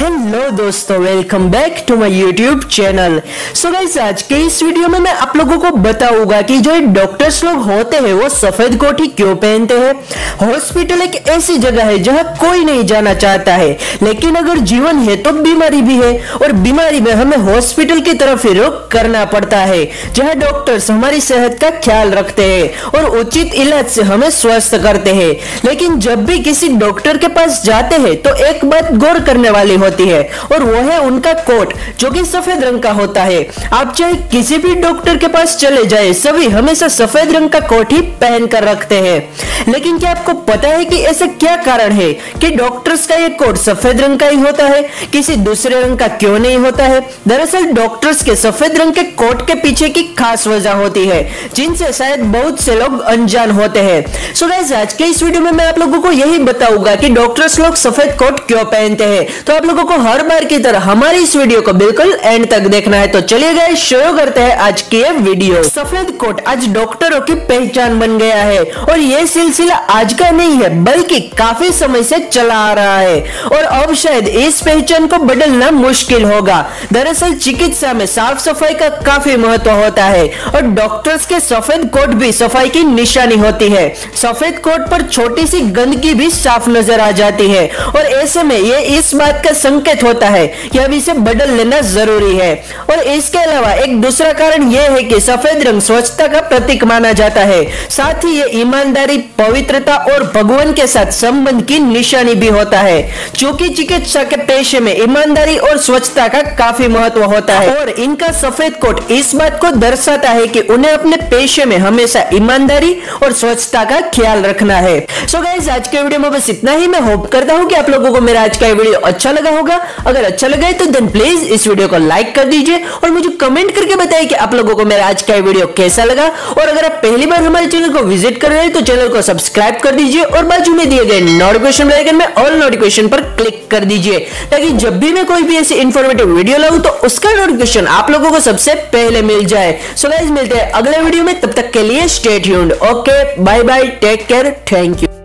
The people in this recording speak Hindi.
हेलो दोस्तों welcome back to my YouTube channel so guys आज के इस वीडियो में मैं आप लोगों को बताऊँगा कि जो डॉक्टर्स लोग होते हैं, वो सफ़ेद कोठी क्यों पहनते हैं? हॉस्पिटल एक ऐसी जगह है जहाँ कोई नहीं जाना चाहता है। लेकिन अगर जीवन है तो बीमारी भी है और बीमारी में हमें हॉस्पिटल की तरफ़ ही रुख करना पड़ता है, जहाँ डॉक्टर्स हमारी सेहत का ख्याल रखते हैं और उचित इलाज से हमें स्वस्थ करते हैं। लेकिन जब भी किसी डॉक्टर के पास जाते हैं तो एक बात गौर करने वाली होती है और वो है उनका कोट, जो कि सफ़ेद रंग का होता है। आप चाहे किसी भी डॉक्टर के पास चले जाए, सभी हमेशा सफ़ेद रंग का कोट ही पहन कर रखते हैं। लेकिन क्या आपको पता है कि ऐसे क्या कारण है कि डॉक्टर्स का ये कोट सफ़ेद रंग का ही होता है, किसी दूसरे रंग का क्यों नहीं होता है? दरअसल डॉक्टर्स के सफ़ेद रंग के कोट के पीछे की खास वजह होती है, जिनसे शायद बहुत से लोग अनजान होते हैं। सो गाइस आज के इस वीडियो में मैं आप लोगों को यही बताऊँगा कि डॉक्टर्स लोग सफ़ेद कोट क्यों पहनते हैं। तो आप लोगों को हर बार की तरह हमारी इस वीडियो को बिल्कुल एंड तक देखना है। तो चलिए गए शुरू करते हैं आज की वीडियो सफ़ेद कोट आज डॉक्टरों की पहचान बन गया है और ये सिलसिला आज का नहीं है, बल्कि काफ़ी समय से चला आ रहा है। और अब शायद इस पहचान को बदलना मुश्किल होगा। दरअसल चिकित्सा में साफ़ सफ़ाई का काफ़ी महत्व होता है और डॉक्टर्स के सफ़ेद कोट भी सफ़ाई की निशानी होती है। सफ़ेद कोट पर छोटी सी गंदगी भी साफ़ नज़र आ जाती है। और ऐसे में ये इस बात का संकेत होता है कि अब इसे बदल लेना ज़रूरी है। और इसके अलावा एक दूसरा कारण यह है कि सफ़ेद रंग स्वच्छता का प्रतीक माना जाता है। साथ ही ये ईमानदारी, पवित्रता और भगवान के साथ संबंध की निशानी भी होता है। क्योंकि चिकित्सा के पेशे में ईमानदारी और स्वच्छता का काफ़ी महत्व होता है। और इनका सफ़ेद कोट इस बात को दर्शाता है कि उन्हें अपने पेशे में हमेशा ईमानदारी और स्वच्छता का ख्याल रखना है। सो so गाइज़ आज के वीडियो में बस इतना ही। मैं होप करता हूँ कि आप लोगों को मेरा आज का वीडियो अच्छा लगा होगा। अगर अच्छा लगा है तो देन प्लीज़ इस वीडियो को लाइक कर दीजिए और मुझे कमेंट करके बताइए कि आप लोगों को मेरा आज का वीडियो कैसा लगा। और अगर आप पहली बार हमारे चैनल को विज़िट कर रहे हैं तो चैनल को सब्सक्राइब कर दीजिए और बाजू में दिए गए नोटिफिकेशन बेल में ऑल नोटिफिकेशन पर क्लिक कर दीजिए। ताकि जब भी मैं कोई भी ऐसी इन्फॉर्मेटिव वीडियो लाऊं तो उसका नोटिफिकेशन आप लोगों को सबसे पहले मिल जाए। सो गाइस मिलते हैं अगले वीडियो में। तब तक के लिए stay tuned okay bye bye take care thank you